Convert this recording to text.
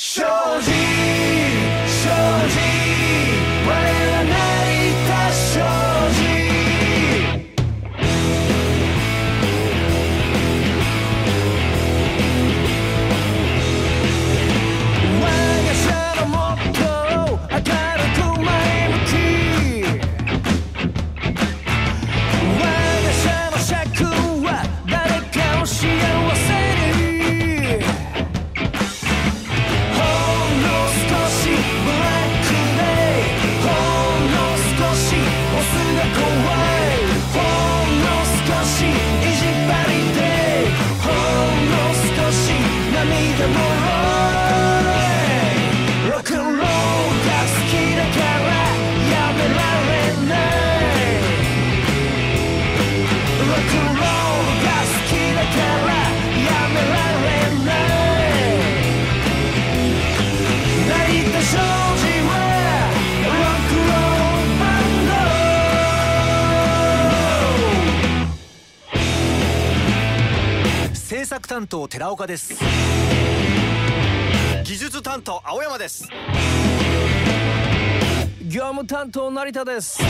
Show! 制作担当寺岡です。技術担当青山です。業務担当成田です。